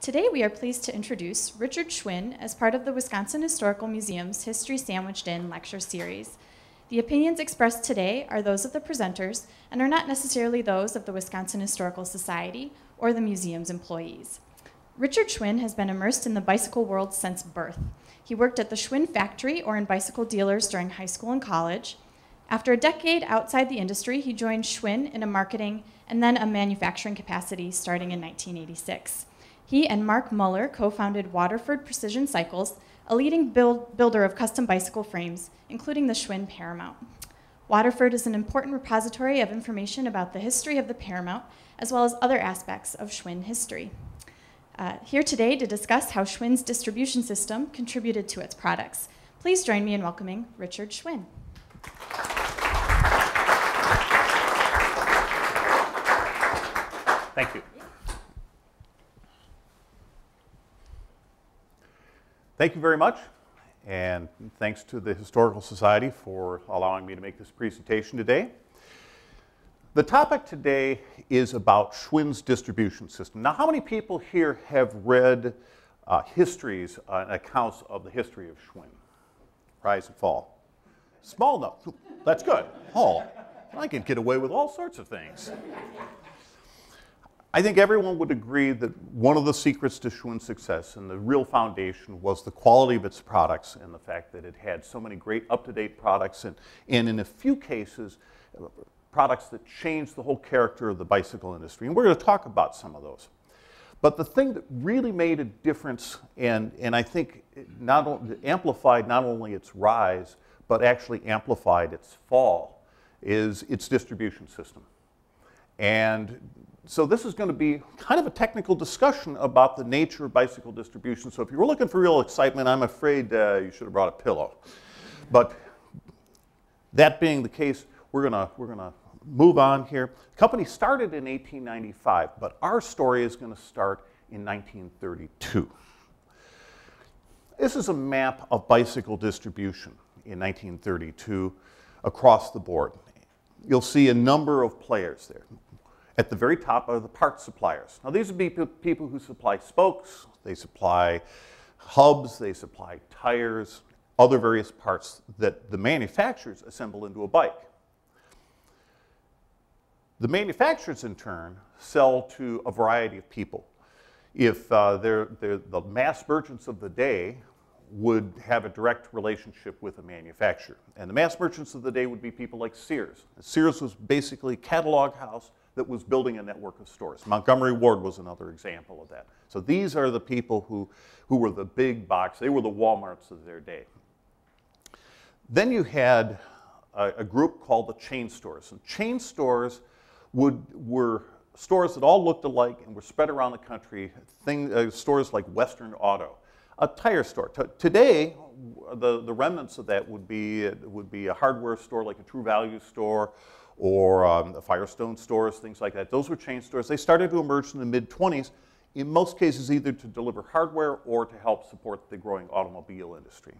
Today we are pleased to introduce Richard Schwinn as part of the Wisconsin Historical Museum's History Sandwiched In lecture series. The opinions expressed today are those of the presenters and are not necessarily those of the Wisconsin Historical Society or the museum's employees. Richard Schwinn has been immersed in the bicycle world since birth. He worked at the Schwinn factory or in bicycle dealers during high school and college. After a decade outside the industry, he joined Schwinn in a marketing and then a manufacturing capacity starting in 1986. He and Marc Muller co founded Waterford Precision Cycles, a leading build, builder of custom bicycle frames, including the Schwinn Paramount. Waterford is an important repository of information about the history of the Paramount, as well as other aspects of Schwinn history. Uh, here today to discuss how Schwinn's distribution system contributed to its products. Please join me in welcoming Richard Schwinn. Thank you. Thank you very much, and thanks to the Historical Society for allowing me to make this presentation today. The topic today is about Schwinn's distribution system. Now, how many people here have read uh, histories uh, and accounts of the history of Schwinn? Rise and fall. Small enough. That's good. Oh, I can get away with all sorts of things. I think everyone would agree that one of the secrets to Schwinn's success and the real foundation was the quality of its products and the fact that it had so many great up-to-date products and, and in a few cases, products that changed the whole character of the bicycle industry. And we're going to talk about some of those. But the thing that really made a difference and, and I think not only, amplified not only its rise, but actually amplified its fall is its distribution system. And so this is going to be kind of a technical discussion about the nature of bicycle distribution. So if you were looking for real excitement, I'm afraid uh, you should have brought a pillow. But that being the case, we're going to we're going to move on here. The company started in 1895, but our story is going to start in 1932. This is a map of bicycle distribution in 1932 across the board. You'll see a number of players there. At the very top are the parts suppliers. Now, these would be people who supply spokes, they supply hubs, they supply tires, other various parts that the manufacturers assemble into a bike. The manufacturers, in turn, sell to a variety of people. If uh, they're, they're the mass merchants of the day would have a direct relationship with a manufacturer. And the mass merchants of the day would be people like Sears. Sears was basically a catalog house that was building a network of stores. Montgomery Ward was another example of that. So these are the people who, who were the big box, they were the Walmarts of their day. Then you had a, a group called the chain stores. And chain stores would, were stores that all looked alike and were spread around the country, thing, uh, stores like Western Auto. A tire store. T today, the, the remnants of that would be, would be a hardware store like a True Value store or um, Firestone stores, things like that. Those were chain stores. They started to emerge in the mid 20s, in most cases, either to deliver hardware or to help support the growing automobile industry.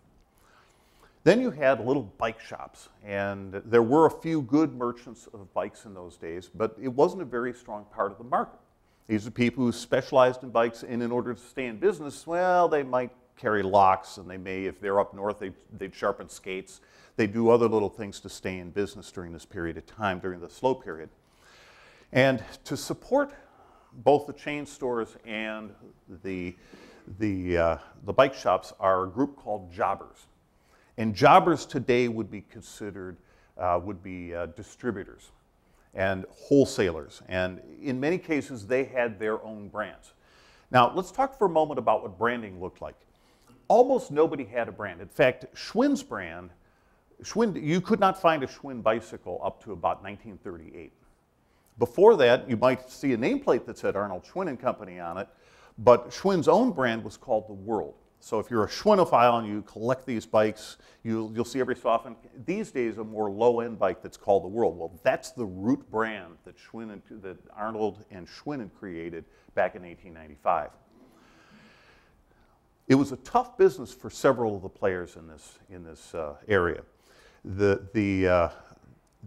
Then you had little bike shops, and there were a few good merchants of bikes in those days, but it wasn't a very strong part of the market. These are people who specialized in bikes, and in order to stay in business, well, they might carry locks, and they may, if they're up north, they, they'd sharpen skates. They do other little things to stay in business during this period of time, during the slow period. And to support both the chain stores and the, the, uh, the bike shops are a group called jobbers. And jobbers today would be considered, uh, would be uh, distributors and wholesalers. And in many cases, they had their own brands. Now, let's talk for a moment about what branding looked like. Almost nobody had a brand. In fact, Schwinn's brand Schwinn, you could not find a Schwinn bicycle up to about 1938. Before that, you might see a nameplate that said Arnold Schwinn and Company on it, but Schwinn's own brand was called the World. So if you're a Schwinnophile and you collect these bikes, you'll, you'll see every so often, these days a more low-end bike that's called the World. Well, that's the root brand that, Schwinn and, that Arnold and Schwinn had created back in 1895. It was a tough business for several of the players in this, in this uh, area the, the, uh,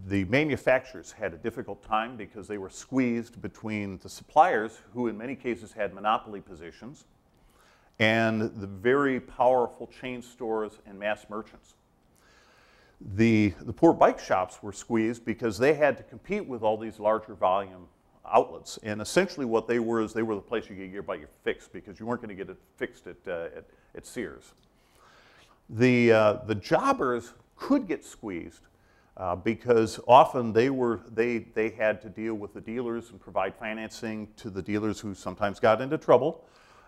the manufacturers had a difficult time because they were squeezed between the suppliers, who in many cases had monopoly positions, and the very powerful chain stores and mass merchants. The, the poor bike shops were squeezed because they had to compete with all these larger volume outlets. And essentially what they were is they were the place you get your bike fixed because you weren't going to get it fixed at, uh, at, at, Sears. The, uh, the jobbers could get squeezed uh, because often they, were, they, they had to deal with the dealers and provide financing to the dealers who sometimes got into trouble.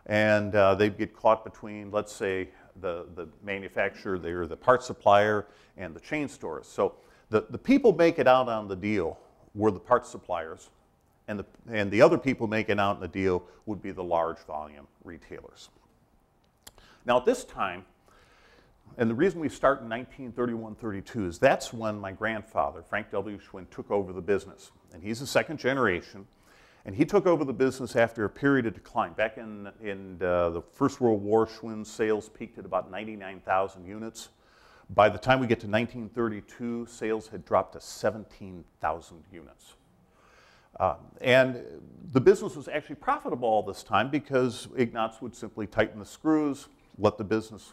And uh, they'd get caught between, let's say, the, the manufacturer, they're the part supplier, and the chain stores. So the, the people make it out on the deal were the part suppliers, and the, and the other people making out in the deal would be the large volume retailers. Now, at this time, and the reason we start in 1931-32 is that's when my grandfather, Frank W. Schwinn, took over the business. And he's a second generation. And he took over the business after a period of decline. Back in, in uh, the First World War, Schwinn's sales peaked at about 99,000 units. By the time we get to 1932, sales had dropped to 17,000 units. Uh, and the business was actually profitable all this time because Ignaz would simply tighten the screws, let the business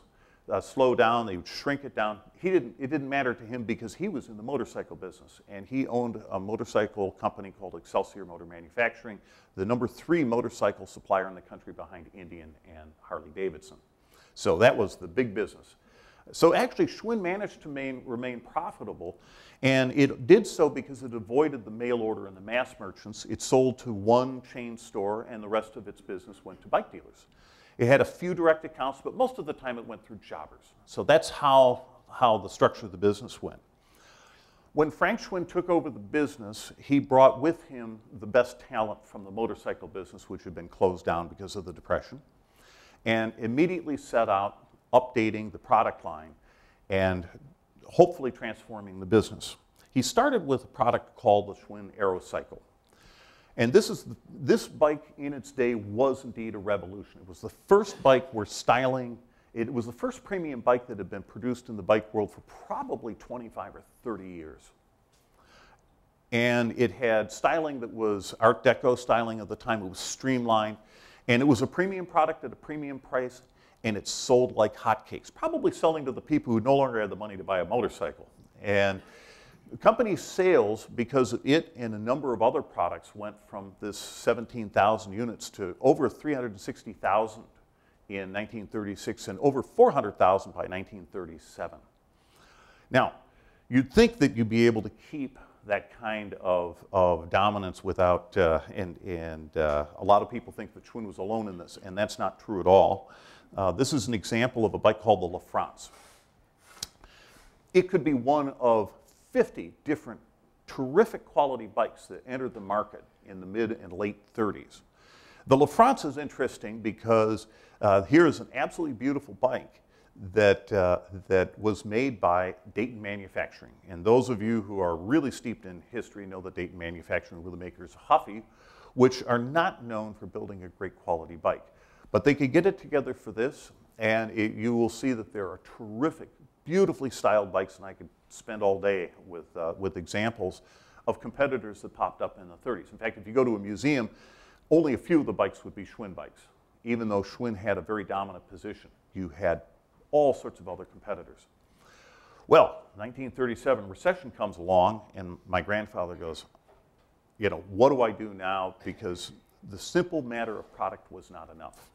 uh, slow down, they would shrink it down. He didn't, it didn't matter to him because he was in the motorcycle business and he owned a motorcycle company called Excelsior Motor Manufacturing, the number three motorcycle supplier in the country behind Indian and Harley Davidson. So that was the big business. So actually, Schwinn managed to main, remain profitable, and it did so because it avoided the mail order and the mass merchants. It sold to one chain store, and the rest of its business went to bike dealers. It had a few direct accounts, but most of the time it went through jobbers. So that's how, how the structure of the business went. When Frank Schwinn took over the business, he brought with him the best talent from the motorcycle business, which had been closed down because of the Depression, and immediately set out updating the product line and hopefully transforming the business. He started with a product called the Schwinn Aerocycle. And this, is, this bike in its day was indeed a revolution. It was the first bike where styling, it was the first premium bike that had been produced in the bike world for probably 25 or 30 years. And it had styling that was Art Deco styling at the time. It was streamlined. And it was a premium product at a premium price. And it sold like hotcakes, probably selling to the people who no longer had the money to buy a motorcycle. And the company's sales, because it and a number of other products went from this 17,000 units to over 360,000 in 1936 and over 400,000 by 1937. Now, you'd think that you'd be able to keep that kind of, of dominance without, uh, and, and uh, a lot of people think that Schwinn was alone in this, and that's not true at all. Uh, this is an example of a bike called the La France. It could be one of 50 different terrific quality bikes that entered the market in the mid and late 30s. The La France is interesting because uh, here is an absolutely beautiful bike that, uh, that was made by Dayton Manufacturing. And those of you who are really steeped in history know that Dayton Manufacturing were the makers of Huffy, which are not known for building a great quality bike. But they could get it together for this, and it, you will see that there are terrific, beautifully styled bikes, and I could spend all day with, uh, with examples of competitors that popped up in the 30s. In fact, if you go to a museum, only a few of the bikes would be Schwinn bikes, even though Schwinn had a very dominant position. You had all sorts of other competitors. Well, 1937, recession comes along, and my grandfather goes, you know, what do I do now? Because the simple matter of product was not enough.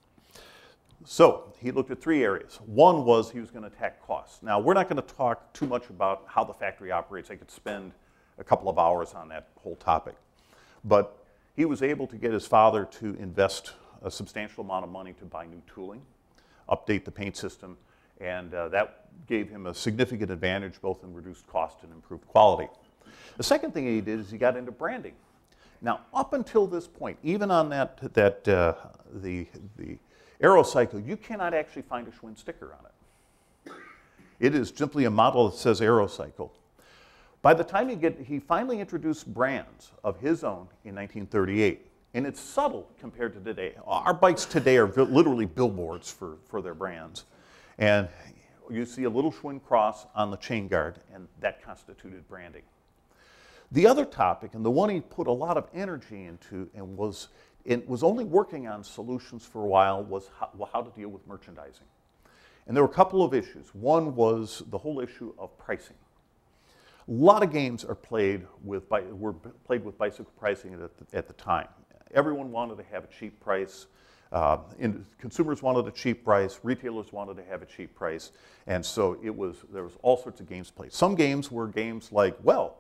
So he looked at three areas. One was he was going to attack costs. Now, we're not going to talk too much about how the factory operates. I could spend a couple of hours on that whole topic. But he was able to get his father to invest a substantial amount of money to buy new tooling, update the paint system, and uh, that gave him a significant advantage both in reduced cost and improved quality. The second thing he did is he got into branding. Now, up until this point, even on that, that uh, the, the Aerocycle, you cannot actually find a Schwinn sticker on it. It is simply a model that says Aerocycle. By the time he get, he finally introduced brands of his own in 1938, and it's subtle compared to today. Our bikes today are literally billboards for, for their brands. And you see a little Schwinn cross on the chain guard, and that constituted branding. The other topic, and the one he put a lot of energy into and was, and was only working on solutions for a while, was how, well, how to deal with merchandising. And there were a couple of issues. One was the whole issue of pricing. A lot of games are played with, were played with bicycle pricing at the, at the time. Everyone wanted to have a cheap price. Uh, consumers wanted a cheap price, retailers wanted to have a cheap price, and so it was, there was all sorts of games played. Some games were games like, well,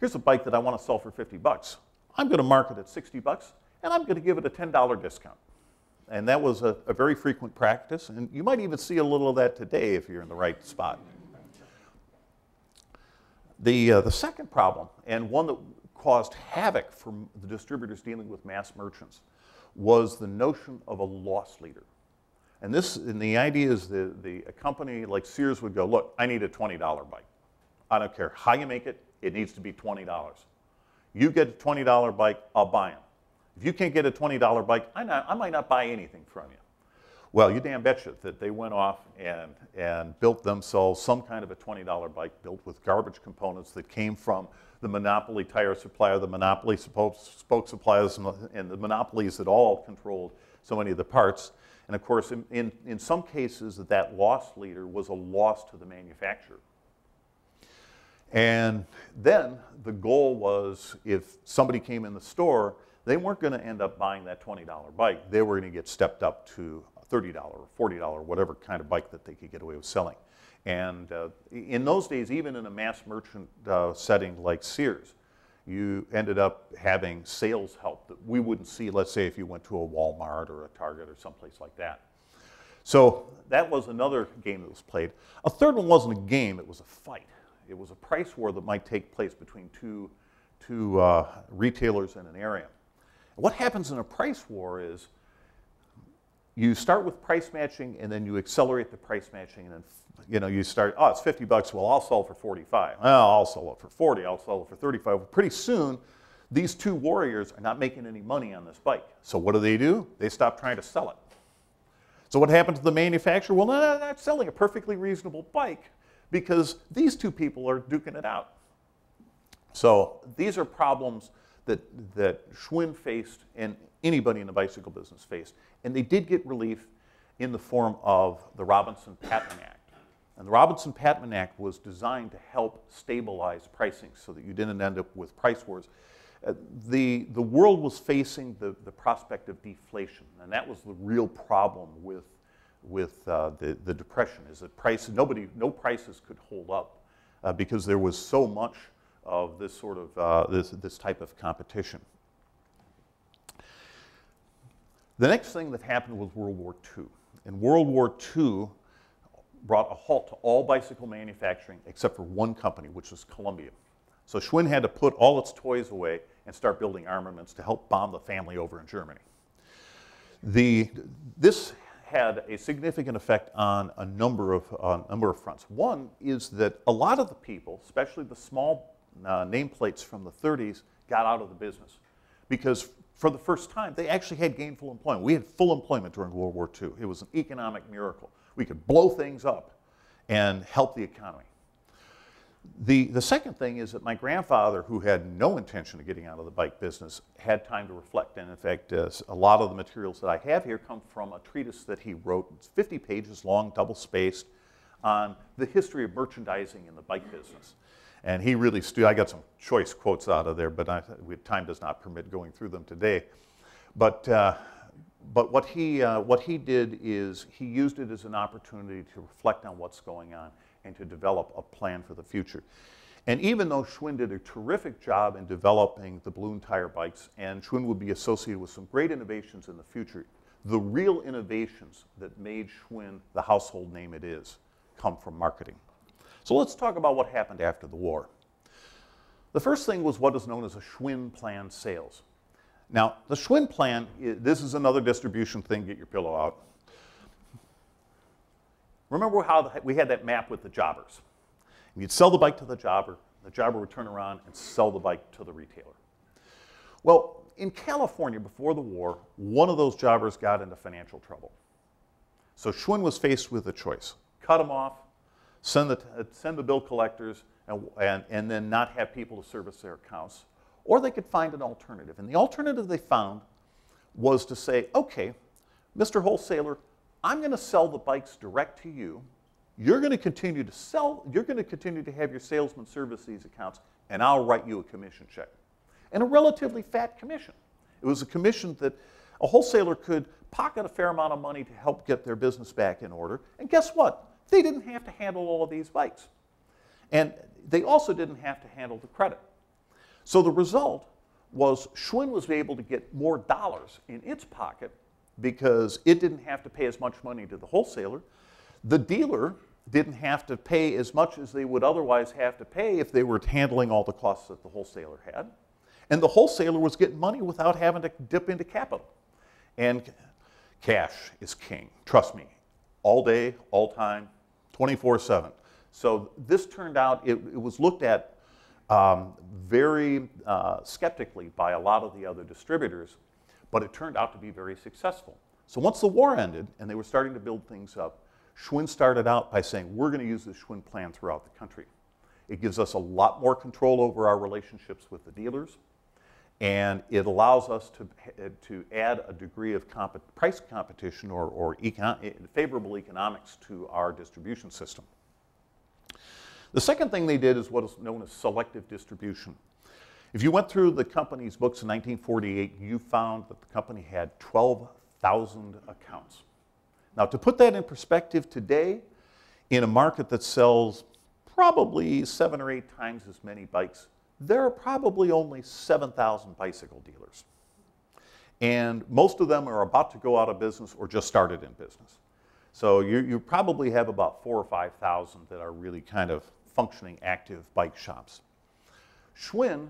here's a bike that I want to sell for 50 bucks. I'm going to market at 60 bucks, and I'm going to give it a $10 discount. And that was a, a very frequent practice, and you might even see a little of that today if you're in the right spot. The, uh, the second problem, and one that caused havoc for the distributors dealing with mass merchants, was the notion of a loss leader. And this, and the idea is that the, a company like Sears would go, look, I need a $20 bike. I don't care how you make it, it needs to be $20. You get a $20 bike, I'll buy them. If you can't get a $20 bike, I, not, I might not buy anything from you. Well, you damn betcha that they went off and, and built themselves some kind of a $20 bike built with garbage components that came from the monopoly tire supplier, the monopoly spoke suppliers, and the monopolies that all controlled so many of the parts. And of course, in, in, in some cases, that loss leader was a loss to the manufacturer. And then the goal was if somebody came in the store, they weren't going to end up buying that $20 bike. They were going to get stepped up to $30 or $40, whatever kind of bike that they could get away with selling. And uh, in those days, even in a mass merchant uh, setting like Sears, you ended up having sales help that we wouldn't see, let's say, if you went to a Walmart or a Target or someplace like that. So that was another game that was played. A third one wasn't a game, it was a fight. It was a price war that might take place between two, two uh, retailers in an area. What happens in a price war is you start with price matching and then you accelerate the price matching and then you know you start oh it's 50 bucks. Well i'll sell for 45 well i'll sell it for 40 i'll sell it for 35 pretty soon these two warriors are not making any money on this bike. So what do they do? They stop trying to sell it. So what happened to the manufacturer? Well no, they're not selling a perfectly reasonable bike because these two people are duking it out. So these are problems that, that Schwinn faced and anybody in the bicycle business faced. And they did get relief in the form of the Robinson-Patman Act. And the Robinson-Patman Act was designed to help stabilize pricing so that you didn't end up with price wars. Uh, the, the world was facing the, the prospect of deflation, and that was the real problem with, with uh, the, the depression, is that price, nobody, no prices could hold up uh, because there was so much of this sort of, uh, this, this type of competition. The next thing that happened was World War II. And World War II brought a halt to all bicycle manufacturing except for one company, which was Columbia. So Schwinn had to put all its toys away and start building armaments to help bomb the family over in Germany. The, this had a significant effect on a number of, uh, number of fronts. One is that a lot of the people, especially the small uh, nameplates from the 30s, got out of the business because for the first time, they actually had gainful employment. We had full employment during World War II. It was an economic miracle. We could blow things up and help the economy. The, the second thing is that my grandfather, who had no intention of getting out of the bike business, had time to reflect. And in fact, uh, a lot of the materials that I have here come from a treatise that he wrote. It's 50 pages long, double spaced, on the history of merchandising in the bike business. And he really, stu- I got some choice quotes out of there, but I, time does not permit going through them today. But, uh, but what, he, uh, what he did is he used it as an opportunity to reflect on what's going on and to develop a plan for the future. And even though Schwinn did a terrific job in developing the balloon tire bikes, and Schwinn would be associated with some great innovations in the future, the real innovations that made Schwinn the household name it is come from marketing. So let's talk about what happened after the war. The first thing was what is known as a Schwinn plan sales. Now, the Schwinn plan, this is another distribution thing, get your pillow out. Remember how we had that map with the jobbers. You'd sell the bike to the jobber, the jobber would turn around and sell the bike to the retailer. Well, in California before the war, one of those jobbers got into financial trouble. So Schwinn was faced with a choice cut them off send the, send the bill collectors, and, and, and then not have people to service their accounts. Or they could find an alternative. And the alternative they found was to say, okay, Mr. Wholesaler, I'm going to sell the bikes direct to you. You're going to continue to sell, you're going to continue to have your salesman service these accounts, and I'll write you a commission check. And a relatively fat commission. It was a commission that a wholesaler could pocket a fair amount of money to help get their business back in order. And guess what? They didn't have to handle all of these bikes. And they also didn't have to handle the credit. So the result was Schwinn was able to get more dollars in its pocket because it didn't have to pay as much money to the wholesaler. The dealer didn't have to pay as much as they would otherwise have to pay if they were handling all the costs that the wholesaler had. And the wholesaler was getting money without having to dip into capital. And cash is king, trust me, all day, all time, 24 7. So this turned out, it, it was looked at um, very uh, skeptically by a lot of the other distributors, but it turned out to be very successful. So once the war ended and they were starting to build things up, Schwinn started out by saying, we're going to use the Schwinn plan throughout the country. It gives us a lot more control over our relationships with the dealers, and it allows us to, to add a degree of comp price competition or, or econ favorable economics to our distribution system. The second thing they did is what is known as selective distribution. If you went through the company's books in 1948, you found that the company had 12,000 accounts. Now, to put that in perspective today, in a market that sells probably seven or eight times as many bikes, there are probably only 7,000 bicycle dealers. And most of them are about to go out of business or just started in business. So you, you probably have about four or 5,000 that are really kind of functioning active bike shops. Schwinn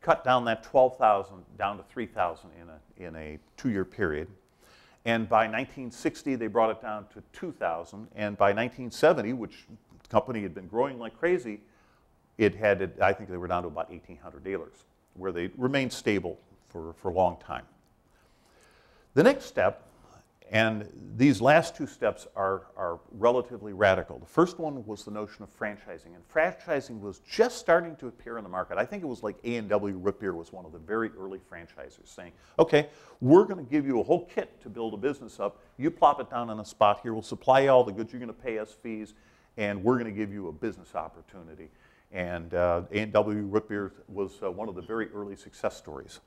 cut down that 12,000 down to 3,000 in a, in a two-year period. And by 1960, they brought it down to 2,000. And by 1970, which the company had been growing like crazy, it had, I think they were down to about 1,800 dealers, where they remained stable for, for a long time. The next step and these last two steps are, are relatively radical. The first one was the notion of franchising, and franchising was just starting to appear in the market. I think it was like A&W Root Beer was one of the very early franchisers saying, okay, we're going to give you a whole kit to build a business up. You plop it down on a spot here. We'll supply you all the goods. You're going to pay us fees, and we're going to give you a business opportunity. And uh, A&W Root Beer was uh, one of the very early success stories.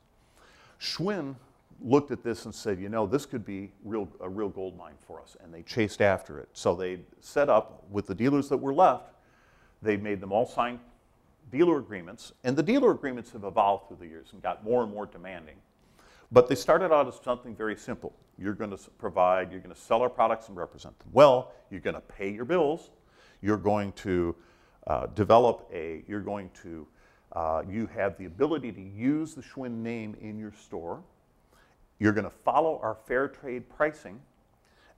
Schwinn looked at this and said, you know, this could be real, a real gold mine for us. And they chased after it. So they set up with the dealers that were left, they made them all sign dealer agreements. And the dealer agreements have evolved through the years and got more and more demanding. But they started out as something very simple. You're going to provide, you're going to sell our products and represent them well, you're going to pay your bills, you're going to uh, develop a, you're going to, uh, you have the ability to use the Schwinn name in your store you're going to follow our fair trade pricing,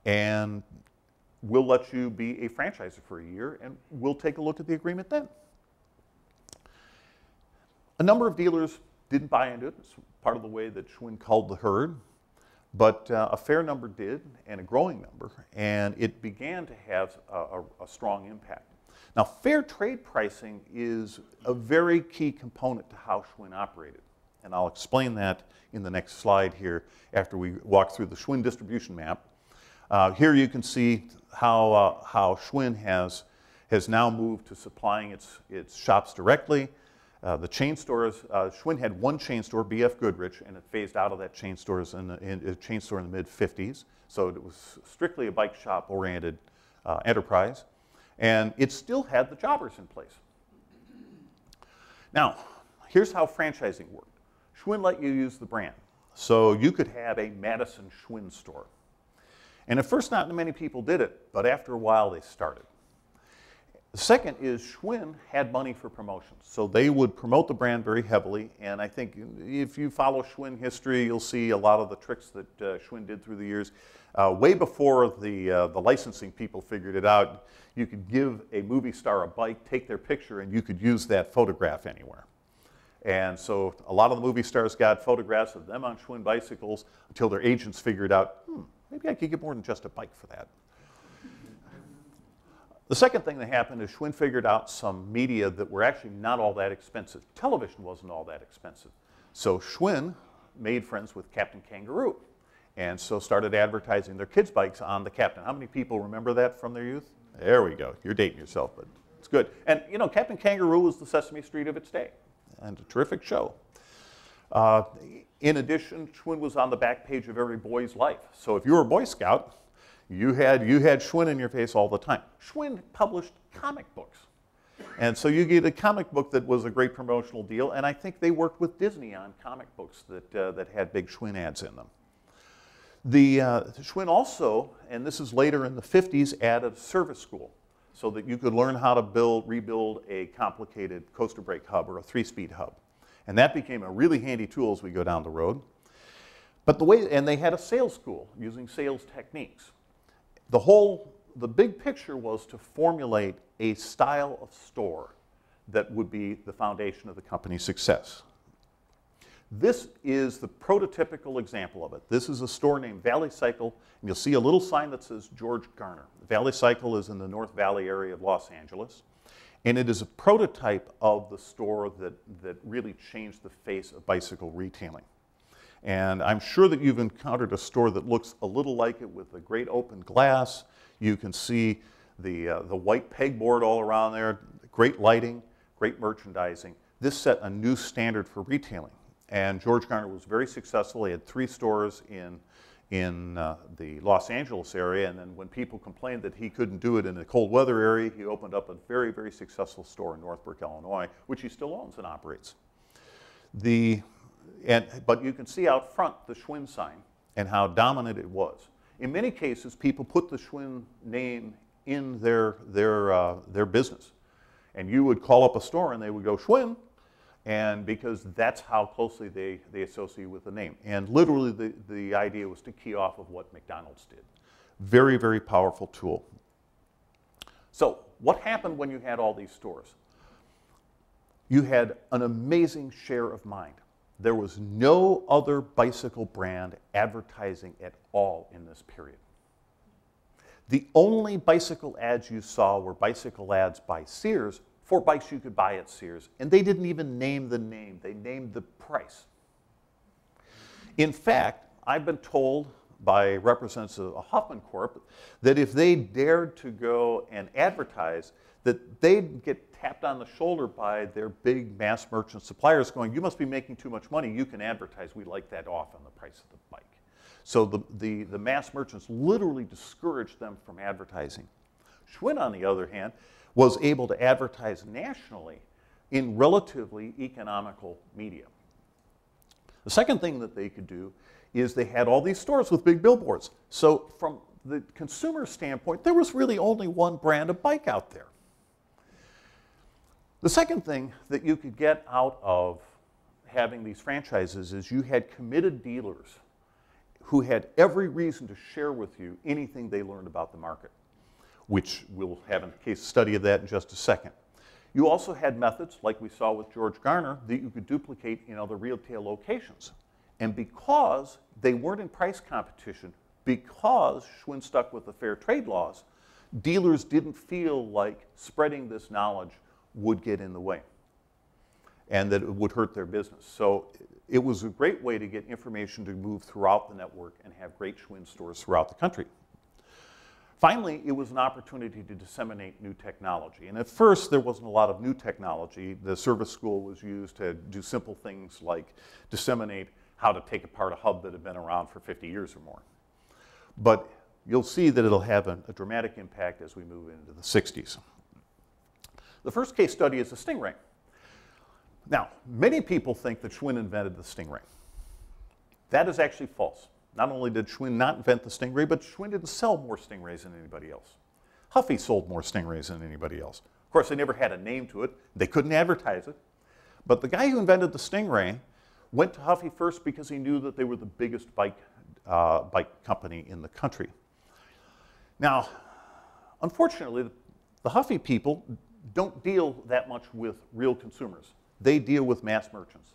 and we'll let you be a franchisor for a year, and we'll take a look at the agreement then. A number of dealers didn't buy into it. It's part of the way that Schwinn culled the herd. But uh, a fair number did, and a growing number, and it began to have a, a, a strong impact. Now, fair trade pricing is a very key component to how Schwinn operated and I'll explain that in the next slide here after we walk through the Schwinn distribution map. Uh, here you can see how, uh, how Schwinn has, has now moved to supplying its, its shops directly. Uh, the chain stores, uh, Schwinn had one chain store, BF Goodrich, and it phased out of that chain, stores in the, in, chain store in the mid 50s. So it was strictly a bike shop oriented uh, enterprise. And it still had the jobbers in place. Now, here's how franchising worked. Schwinn let you use the brand. So you could have a Madison Schwinn store. And at first, not many people did it, but after a while, they started. The second is Schwinn had money for promotions. So they would promote the brand very heavily. And I think if you follow Schwinn history, you'll see a lot of the tricks that uh, Schwinn did through the years. Uh, way before the, uh, the licensing people figured it out, you could give a movie star a bike, take their picture, and you could use that photograph anywhere. And so a lot of the movie stars got photographs of them on Schwinn bicycles until their agents figured out, hmm, maybe I could get more than just a bike for that. The second thing that happened is Schwinn figured out some media that were actually not all that expensive. Television wasn't all that expensive. So Schwinn made friends with Captain Kangaroo and so started advertising their kids' bikes on the Captain. How many people remember that from their youth? There we go. You're dating yourself, but it's good. And you know, Captain Kangaroo was the Sesame Street of its day and a terrific show. Uh, in addition, Schwinn was on the back page of every boy's life. So if you were a Boy Scout, you had, you had Schwinn in your face all the time. Schwinn published comic books. And so you get a comic book that was a great promotional deal, and I think they worked with Disney on comic books that, uh, that had big Schwinn ads in them. The uh, Schwinn also, and this is later in the 50s, added service school so that you could learn how to build, rebuild a complicated coaster brake hub or a three-speed hub. And that became a really handy tool as we go down the road. But the way, and they had a sales school using sales techniques. The whole, the big picture was to formulate a style of store that would be the foundation of the company's success. This is the prototypical example of it. This is a store named Valley Cycle, and you'll see a little sign that says George Garner. Valley Cycle is in the North Valley area of Los Angeles, and it is a prototype of the store that, that really changed the face of bicycle retailing. And I'm sure that you've encountered a store that looks a little like it with a great open glass. You can see the, uh, the white pegboard all around there, great lighting, great merchandising. This set a new standard for retailing. And George Garner was very successful. He had three stores in, in uh, the Los Angeles area. And then when people complained that he couldn't do it in a cold weather area, he opened up a very, very successful store in Northbrook, Illinois, which he still owns and operates. The, and, but you can see out front the Schwinn sign and how dominant it was. In many cases, people put the Schwinn name in their, their, uh, their business. And you would call up a store and they would go, Schwinn, and because that's how closely they, they associate with the name. And literally, the, the idea was to key off of what McDonald's did. Very, very powerful tool. So, what happened when you had all these stores? You had an amazing share of mind. There was no other bicycle brand advertising at all in this period. The only bicycle ads you saw were bicycle ads by Sears for bikes you could buy at Sears. And they didn't even name the name, they named the price. In fact, I've been told by representatives of Huffman Corp that if they dared to go and advertise, that they'd get tapped on the shoulder by their big mass merchant suppliers going, you must be making too much money, you can advertise, we like that off on the price of the bike. So the, the, the mass merchants literally discouraged them from advertising. Schwinn, on the other hand, was able to advertise nationally in relatively economical media. The second thing that they could do is they had all these stores with big billboards. So from the consumer standpoint, there was really only one brand of bike out there. The second thing that you could get out of having these franchises is you had committed dealers who had every reason to share with you anything they learned about the market which we'll have a case study of that in just a second. You also had methods, like we saw with George Garner, that you could duplicate in other retail locations. And because they weren't in price competition, because Schwinn stuck with the fair trade laws, dealers didn't feel like spreading this knowledge would get in the way and that it would hurt their business. So it was a great way to get information to move throughout the network and have great Schwinn stores throughout the country. Finally, it was an opportunity to disseminate new technology. And at first, there wasn't a lot of new technology. The service school was used to do simple things like disseminate how to take apart a hub that had been around for 50 years or more. But you'll see that it'll have a, a dramatic impact as we move into the 60s. The first case study is the Stingray. Now, many people think that Schwinn invented the Stingray. That is actually false. Not only did Schwinn not invent the Stingray, but Schwinn didn't sell more Stingrays than anybody else. Huffy sold more Stingrays than anybody else. Of course, they never had a name to it. They couldn't advertise it. But the guy who invented the Stingray went to Huffy first because he knew that they were the biggest bike, uh, bike company in the country. Now, unfortunately, the Huffy people don't deal that much with real consumers. They deal with mass merchants.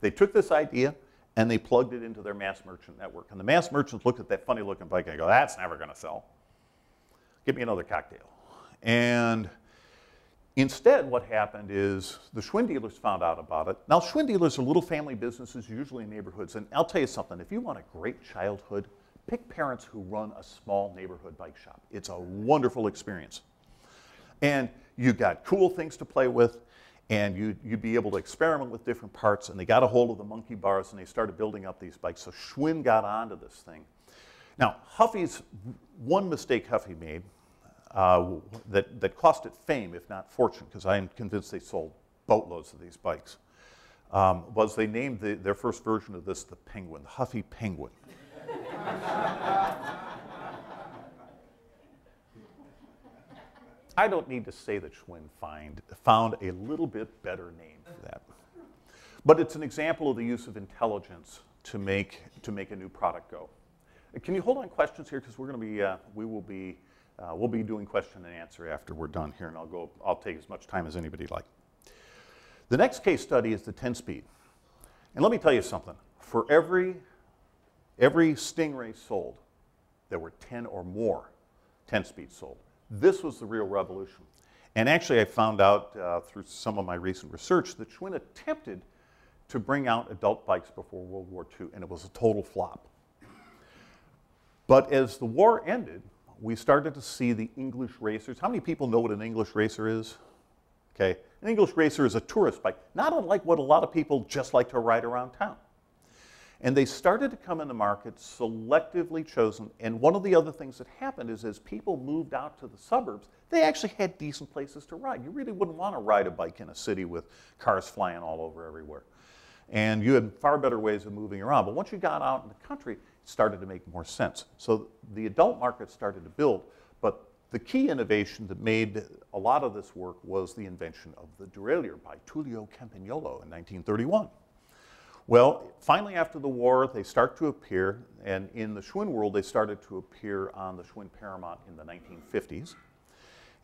They took this idea, and they plugged it into their mass merchant network. And the mass merchants looked at that funny looking bike and go, that's never going to sell. Give me another cocktail. And instead, what happened is the Schwinn dealers found out about it. Now, Schwinn dealers are little family businesses, usually in neighborhoods. And I'll tell you something if you want a great childhood, pick parents who run a small neighborhood bike shop. It's a wonderful experience. And you got cool things to play with, and you, you'd be able to experiment with different parts. And they got a hold of the monkey bars and they started building up these bikes. So Schwinn got onto this thing. Now, Huffy's one mistake Huffy made uh, that, that cost it fame, if not fortune, because I am convinced they sold boatloads of these bikes, um, was they named the, their first version of this the Penguin, the Huffy Penguin. I don't need to say that Schwinn find, found a little bit better name for that. But it's an example of the use of intelligence to make, to make a new product go. Can you hold on questions here? Because we're going to be, uh, we will be, uh, we'll be doing question and answer after we're done here, and I'll go, I'll take as much time as anybody like. The next case study is the 10-speed. And let me tell you something. For every, every Stingray sold, there were 10 or more 10-speeds sold. This was the real revolution. And actually, I found out uh, through some of my recent research that Schwinn attempted to bring out adult bikes before World War II, and it was a total flop. But as the war ended, we started to see the English racers. How many people know what an English racer is? Okay, an English racer is a tourist bike, not unlike what a lot of people just like to ride around town. And they started to come in the market selectively chosen. And one of the other things that happened is as people moved out to the suburbs, they actually had decent places to ride. You really wouldn't want to ride a bike in a city with cars flying all over everywhere. And you had far better ways of moving around. But once you got out in the country, it started to make more sense. So the adult market started to build. But the key innovation that made a lot of this work was the invention of the derailleur by Tullio Campagnolo in 1931. Well, finally after the war, they start to appear, and in the Schwinn world, they started to appear on the Schwinn Paramount in the 1950s.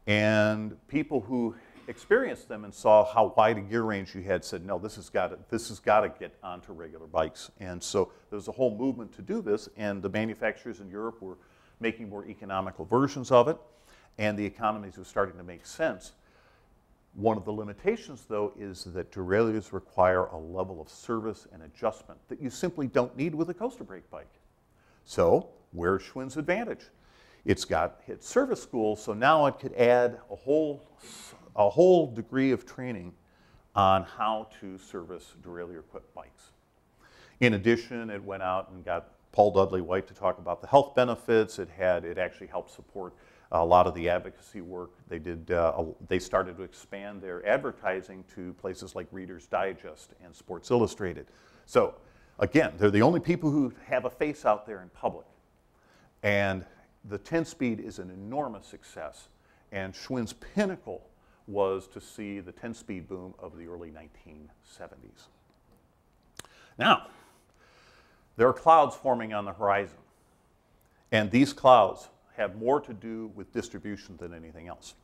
And people who experienced them and saw how wide a gear range you had said, no, this has got to, this has got to get onto regular bikes. And so there was a whole movement to do this, and the manufacturers in Europe were making more economical versions of it, and the economies were starting to make sense. One of the limitations, though, is that derailleurs require a level of service and adjustment that you simply don't need with a coaster brake bike. So, where's Schwinn's advantage? It's got hit service school, so now it could add a whole, a whole degree of training on how to service derailleur equipped bikes. In addition, it went out and got Paul Dudley White to talk about the health benefits. It had, it actually helped support a lot of the advocacy work. They did. Uh, they started to expand their advertising to places like Reader's Digest and Sports Illustrated. So again, they're the only people who have a face out there in public. And the 10-speed is an enormous success. And Schwinn's pinnacle was to see the 10-speed boom of the early 1970s. Now, there are clouds forming on the horizon. And these clouds have more to do with distribution than anything else.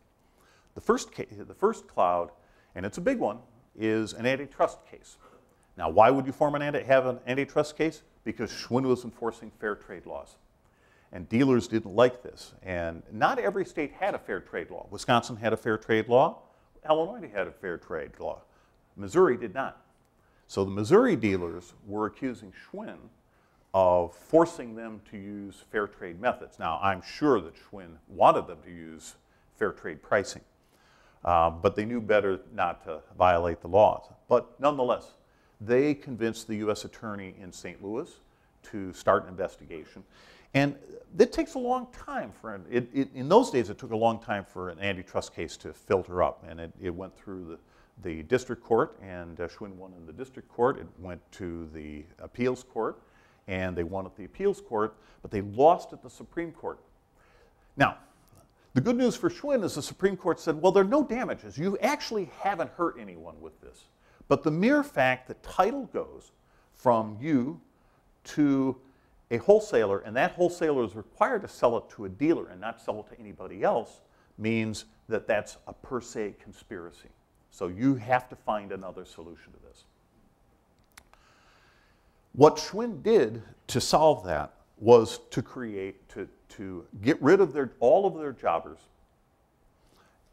The first, the first cloud, and it's a big one, is an antitrust case. Now, why would you form an anti, have an antitrust case? Because Schwinn was enforcing fair trade laws. And dealers didn't like this. And not every state had a fair trade law. Wisconsin had a fair trade law. Illinois had a fair trade law. Missouri did not. So the Missouri dealers were accusing Schwinn of forcing them to use fair trade methods. Now, I'm sure that Schwinn wanted them to use fair trade pricing, uh, but they knew better not to violate the laws. But nonetheless, they convinced the U.S. attorney in St. Louis to start an investigation. And it takes a long time for an, it, it, in those days, it took a long time for an antitrust case to filter up, and it, it went through the, the district court, and uh, Schwinn won in the district court. It went to the appeals court, and they won at the appeals court, but they lost at the Supreme Court. Now, the good news for Schwinn is the Supreme Court said, well, there are no damages. You actually haven't hurt anyone with this. But the mere fact that title goes from you to a wholesaler, and that wholesaler is required to sell it to a dealer and not sell it to anybody else, means that that's a per se conspiracy. So you have to find another solution to this. What Schwinn did to solve that was to create, to, to get rid of their, all of their jobbers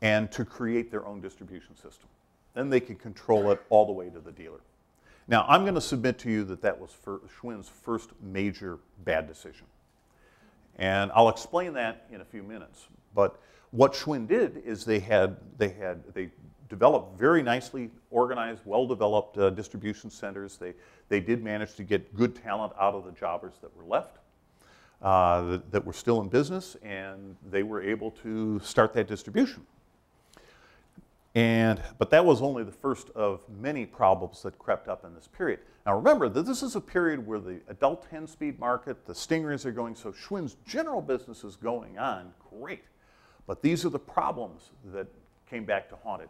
and to create their own distribution system. Then they could control it all the way to the dealer. Now, I'm going to submit to you that that was Schwinn's first major bad decision. And I'll explain that in a few minutes. But what Schwinn did is they had, they had, they developed very nicely organized, well-developed uh, distribution centers. They, they did manage to get good talent out of the jobbers that were left, uh, that, that were still in business, and they were able to start that distribution. And, but that was only the first of many problems that crept up in this period. Now remember that this is a period where the adult 10-speed market, the stingrays are going, so Schwinn's general business is going on great. But these are the problems that came back to haunt it,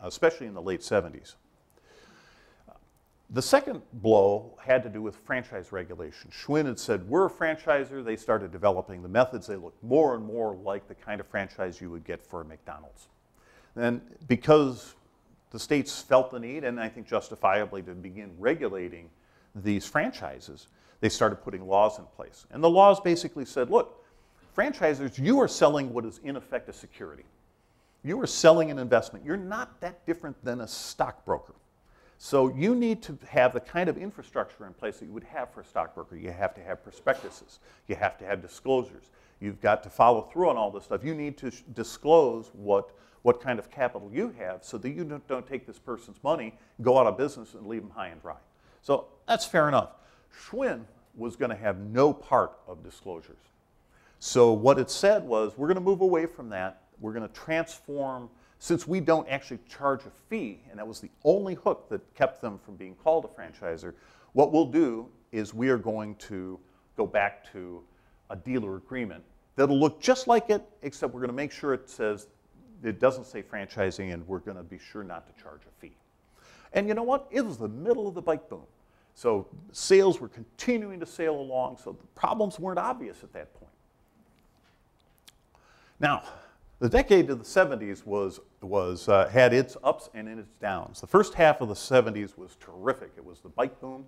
especially in the late 70s. The second blow had to do with franchise regulation. Schwinn had said, we're a franchisor. They started developing the methods. They looked more and more like the kind of franchise you would get for a McDonald's. And because the states felt the need, and I think justifiably, to begin regulating these franchises, they started putting laws in place. And the laws basically said, look, franchisers, you are selling what is in effect a security. You are selling an investment. You're not that different than a stockbroker. So you need to have the kind of infrastructure in place that you would have for a stockbroker. You have to have prospectuses. You have to have disclosures. You've got to follow through on all this stuff. You need to disclose what what kind of capital you have so that you don't, don't take this person's money, go out of business, and leave them high and dry. So that's fair enough. Schwinn was going to have no part of disclosures. So what it said was, we're going to move away from that. We're going to transform, since we don't actually charge a fee, and that was the only hook that kept them from being called a franchisor, what we'll do is we are going to go back to a dealer agreement that'll look just like it, except we're going to make sure it says it doesn't say franchising, and we're going to be sure not to charge a fee. And you know what? It was the middle of the bike boom. So sales were continuing to sail along, so the problems weren't obvious at that point. Now, the decade of the 70s was, was, uh, had its ups and its downs. The first half of the 70s was terrific. It was the bike boom.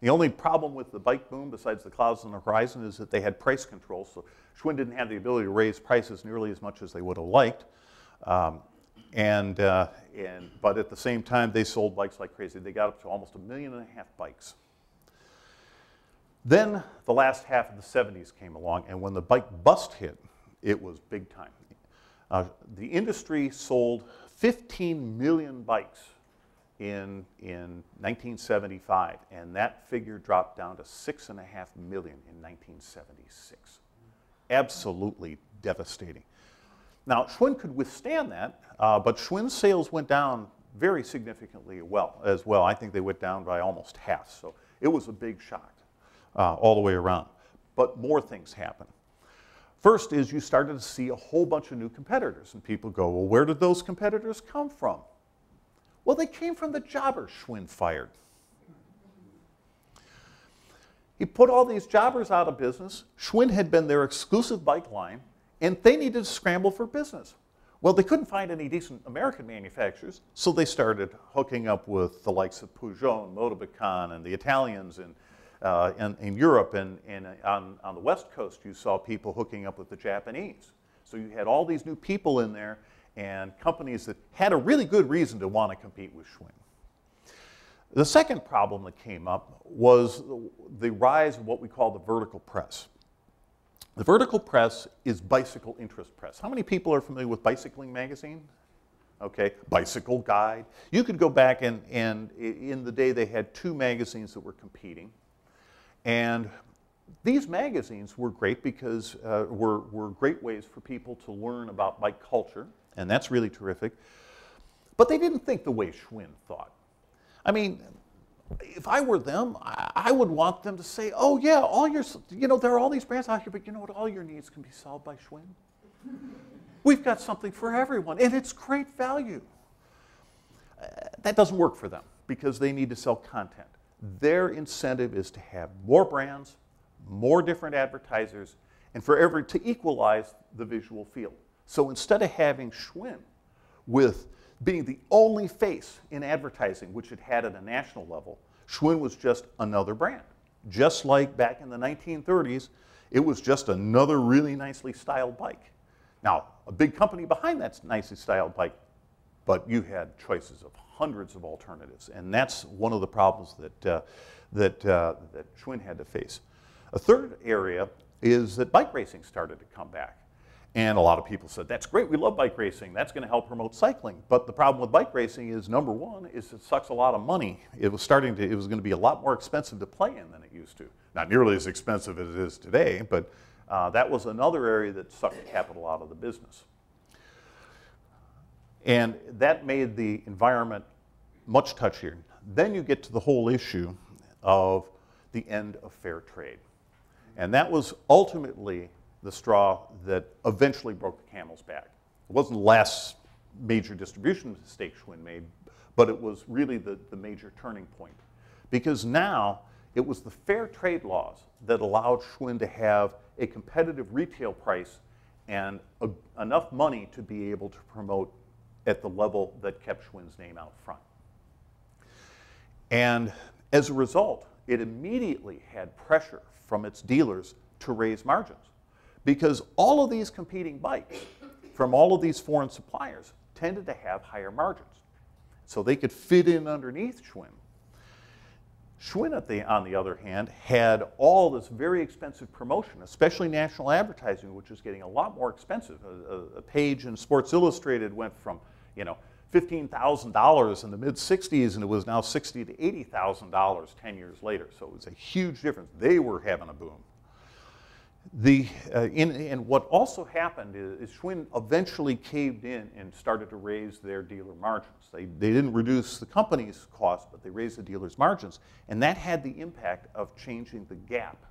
The only problem with the bike boom, besides the clouds on the horizon, is that they had price controls. So Schwinn didn't have the ability to raise prices nearly as much as they would have liked. Um, and, uh, and, but at the same time, they sold bikes like crazy. They got up to almost a million and a half bikes. Then the last half of the 70s came along, and when the bike bust hit, it was big time. Uh, the industry sold 15 million bikes in, in 1975, and that figure dropped down to 6.5 million in 1976. Absolutely devastating. Now, Schwinn could withstand that, uh, but Schwinn's sales went down very significantly well, as well. I think they went down by almost half. So it was a big shock uh, all the way around. But more things happened. First is you started to see a whole bunch of new competitors, and people go, well, where did those competitors come from? Well, they came from the jobbers Schwinn fired. He put all these jobbers out of business. Schwinn had been their exclusive bike line and they needed to scramble for business. Well, they couldn't find any decent American manufacturers, so they started hooking up with the likes of Peugeot and Motobecane and the Italians in, uh, in, in, Europe and, and on, on the West Coast, you saw people hooking up with the Japanese. So you had all these new people in there and companies that had a really good reason to want to compete with Schwinn. The second problem that came up was the rise of what we call the vertical press. The vertical press is bicycle interest press. How many people are familiar with Bicycling Magazine? Okay, Bicycle Guide. You could go back and, and in the day they had two magazines that were competing. And these magazines were great because uh, were, were great ways for people to learn about bike culture, and that's really terrific. But they didn't think the way Schwinn thought. I mean, if I were them, I would want them to say, oh yeah, all your, you know, there are all these brands out here, but you know what, all your needs can be solved by Schwinn. We've got something for everyone, and it's great value. Uh, that doesn't work for them because they need to sell content. Their incentive is to have more brands, more different advertisers, and for every, to equalize the visual field. So instead of having Schwinn with being the only face in advertising which it had at a national level, Schwinn was just another brand. Just like back in the 1930s, it was just another really nicely styled bike. Now, a big company behind that nicely styled bike, but you had choices of hundreds of alternatives, and that's one of the problems that, uh, that, uh, that Schwinn had to face. A third area is that bike racing started to come back. And a lot of people said, that's great, we love bike racing, that's going to help promote cycling. But the problem with bike racing is number one, is it sucks a lot of money. It was starting to, it was going to be a lot more expensive to play in than it used to. Not nearly as expensive as it is today, but uh, that was another area that sucked capital out of the business. And that made the environment much touchier. Then you get to the whole issue of the end of fair trade. And that was ultimately the straw that eventually broke the camel's back. It wasn't the last major distribution mistake Schwinn made, but it was really the, the major turning point. Because now it was the fair trade laws that allowed Schwinn to have a competitive retail price and a, enough money to be able to promote at the level that kept Schwinn's name out front. And as a result, it immediately had pressure from its dealers to raise margins because all of these competing bikes from all of these foreign suppliers tended to have higher margins. So they could fit in underneath Schwinn. Schwinn, the, on the other hand, had all this very expensive promotion, especially national advertising, which was getting a lot more expensive. A, a, a page in Sports Illustrated went from, you know, $15,000 in the mid 60s, and it was now $60 to $80,000 10 years later. So it was a huge difference. They were having a boom. The, uh, in, and what also happened is, is, Schwinn eventually caved in and started to raise their dealer margins. They, they didn't reduce the company's cost, but they raised the dealer's margins. And that had the impact of changing the gap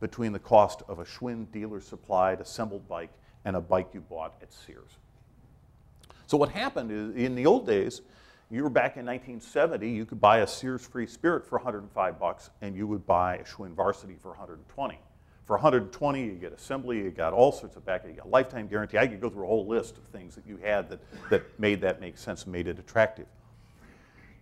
between the cost of a Schwinn dealer supplied assembled bike and a bike you bought at Sears. So what happened is, in the old days, you were back in 1970, you could buy a Sears Free Spirit for 105 bucks, and you would buy a Schwinn Varsity for 120. For 120, you get assembly, you got all sorts of back, you got lifetime guarantee. I could go through a whole list of things that you had that, that made that make sense made it attractive.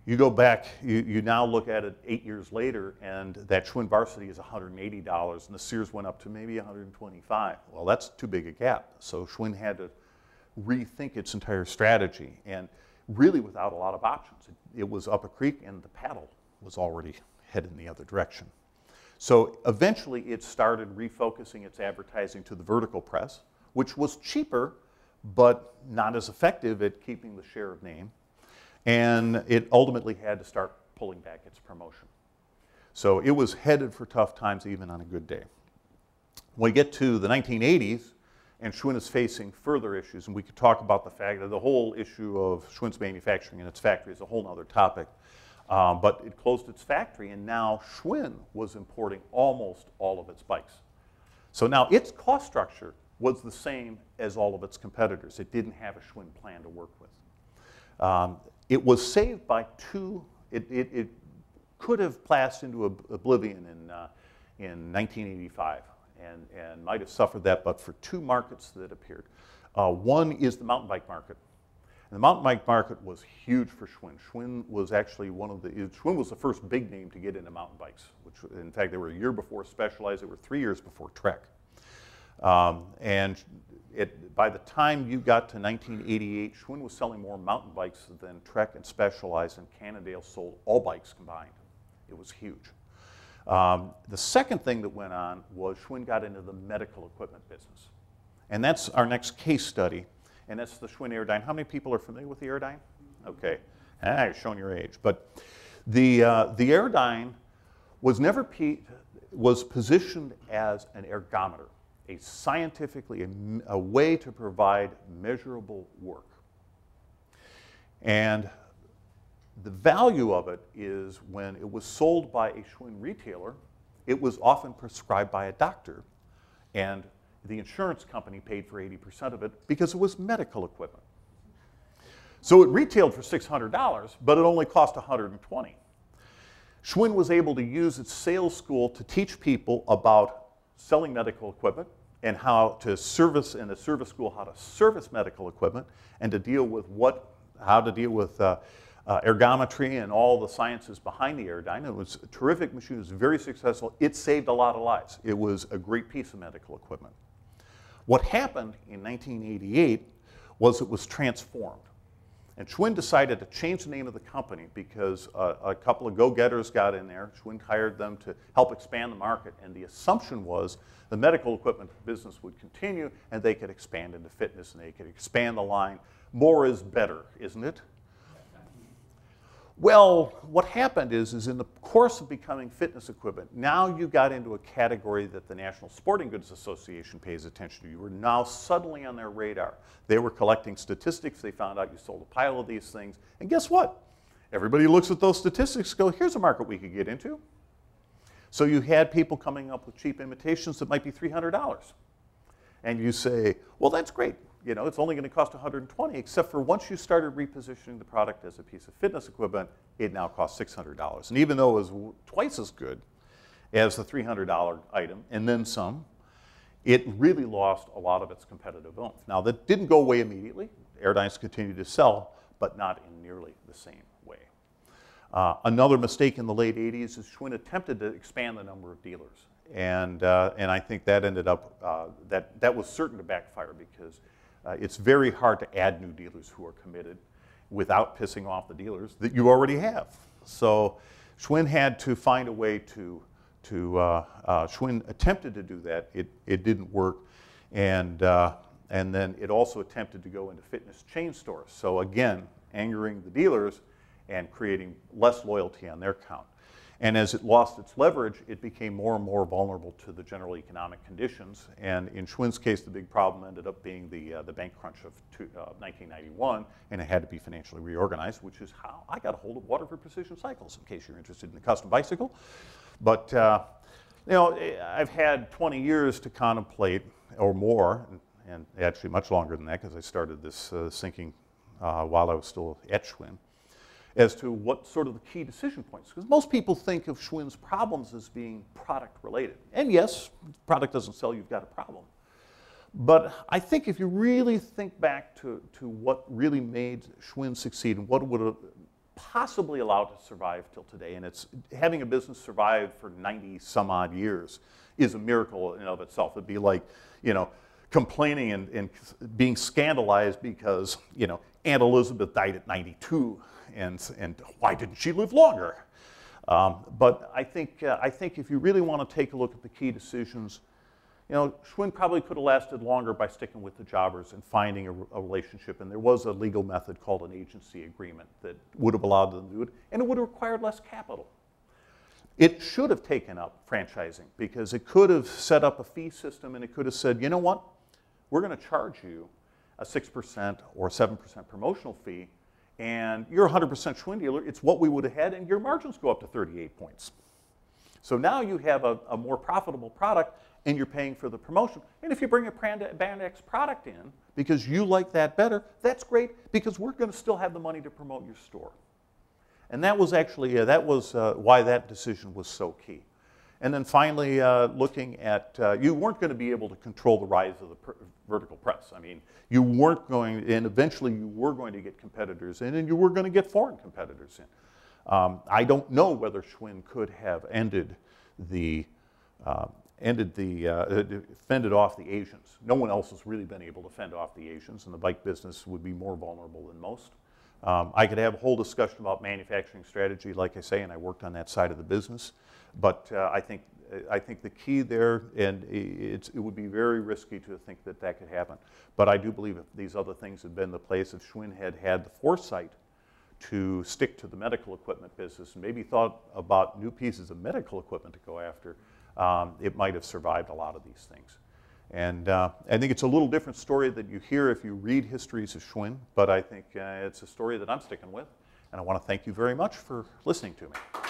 You go back, you, you now look at it eight years later, and that Schwinn Varsity is $180, and the Sears went up to maybe 125. Well, that's too big a gap. So Schwinn had to rethink its entire strategy, and really without a lot of options. It, it was up a creek, and the paddle was already headed in the other direction. So eventually it started refocusing its advertising to the vertical press, which was cheaper, but not as effective at keeping the share of name. And it ultimately had to start pulling back its promotion. So it was headed for tough times even on a good day. When we get to the 1980s, and Schwinn is facing further issues, and we could talk about the fact that the whole issue of Schwinn's manufacturing and its factory is a whole other topic. Um, but it closed its factory, and now Schwinn was importing almost all of its bikes. So now its cost structure was the same as all of its competitors. It didn't have a Schwinn plan to work with. Um, it was saved by two, it, it, it could have passed into oblivion in, uh, in 1985 and, and might have suffered that, but for two markets that appeared. Uh, one is the mountain bike market. And the mountain bike market was huge for Schwinn. Schwinn was actually one of the, Schwinn was the first big name to get into mountain bikes, which in fact they were a year before Specialized, they were three years before Trek. Um, and it, by the time you got to 1988, Schwinn was selling more mountain bikes than Trek and Specialized, and Cannondale sold all bikes combined. It was huge. Um, the second thing that went on was Schwinn got into the medical equipment business. And that's our next case study and that's the Schwinn Airdyne. How many people are familiar with the Airdyne? Okay, ah, I've shown your age. But the, uh, the Airdyne was never was positioned as an ergometer, a scientifically, a, a way to provide measurable work. And the value of it is when it was sold by a Schwinn retailer, it was often prescribed by a doctor. And the insurance company paid for 80% of it because it was medical equipment. So it retailed for $600, but it only cost 120. Schwinn was able to use its sales school to teach people about selling medical equipment and how to service in a service school how to service medical equipment and to deal with what how to deal with uh, uh, ergometry and all the sciences behind the Airdyne. It was a terrific machine. It was very successful. It saved a lot of lives. It was a great piece of medical equipment. What happened in 1988 was it was transformed. And Schwinn decided to change the name of the company because uh, a couple of go-getters got in there. Schwinn hired them to help expand the market, and the assumption was the medical equipment business would continue and they could expand into fitness and they could expand the line. More is better, isn't it? Well, what happened is, is in the course of becoming fitness equipment, now you got into a category that the National Sporting Goods Association pays attention to. You were now suddenly on their radar. They were collecting statistics. They found out you sold a pile of these things. And guess what? Everybody looks at those statistics go, here's a market we could get into. So you had people coming up with cheap imitations that might be $300. And you say, well, that's great you know, it's only going to cost 120, except for once you started repositioning the product as a piece of fitness equipment, it now costs $600. And even though it was twice as good as the $300 item, and then some, it really lost a lot of its competitive oomph. Now, that didn't go away immediately. Airdynes continued to sell, but not in nearly the same way. Uh, another mistake in the late 80s is Schwinn attempted to expand the number of dealers. And, uh, and I think that ended up, uh, that, that was certain to backfire because uh, it's very hard to add new dealers who are committed without pissing off the dealers that you already have. So Schwinn had to find a way to, to uh, uh, Schwinn attempted to do that. It, it didn't work. And, uh, and then it also attempted to go into fitness chain stores. So again, angering the dealers and creating less loyalty on their count. And as it lost its leverage, it became more and more vulnerable to the general economic conditions. And in Schwinn's case, the big problem ended up being the, uh, the bank crunch of two, uh, 1991, and it had to be financially reorganized, which is how I got a hold of Waterford Precision Cycles, in case you're interested in the custom bicycle. But, uh, you know, I've had 20 years to contemplate, or more, and, and actually much longer than that, because I started this uh, thinking uh, while I was still at Schwinn as to what sort of the key decision points. Because most people think of Schwinn's problems as being product related. And yes, product doesn't sell, you've got a problem. But I think if you really think back to, to what really made Schwinn succeed and what would have possibly allowed it to survive till today, and it's having a business survive for 90 some odd years is a miracle in and of itself. It'd be like, you know, complaining and, and being scandalized because, you know, Aunt Elizabeth died at 92 and, and why didn't she live longer? Um, but I think, uh, I think if you really want to take a look at the key decisions, you know, Schwinn probably could have lasted longer by sticking with the jobbers and finding a, a, relationship. And there was a legal method called an agency agreement that would have allowed them to do it, and it would have required less capital. It should have taken up franchising because it could have set up a fee system and it could have said, you know what, we're going to charge you a 6% or 7% promotional fee and you're 100% Schwinn dealer, it's what we would have had, and your margins go up to 38 points. So now you have a, a more profitable product, and you're paying for the promotion. And if you bring a Band X product in because you like that better, that's great because we're going to still have the money to promote your store. And that was actually, uh, that was uh, why that decision was so key. And then finally, uh, looking at, uh, you weren't going to be able to control the rise of the vertical press. I mean, you weren't going, and eventually you were going to get competitors in, and you were going to get foreign competitors in. Um, I don't know whether Schwinn could have ended the, uh, ended the, uh, fended off the Asians. No one else has really been able to fend off the Asians, and the bike business would be more vulnerable than most. Um, I could have a whole discussion about manufacturing strategy, like I say, and I worked on that side of the business. But uh, I think I think the key there, and it would be very risky to think that that could happen. But I do believe if these other things had been the place, if Schwinn had had the foresight to stick to the medical equipment business and maybe thought about new pieces of medical equipment to go after, um, it might have survived a lot of these things. And uh, I think it's a little different story that you hear if you read histories of Schwinn, but I think uh, it's a story that I'm sticking with. And I want to thank you very much for listening to me.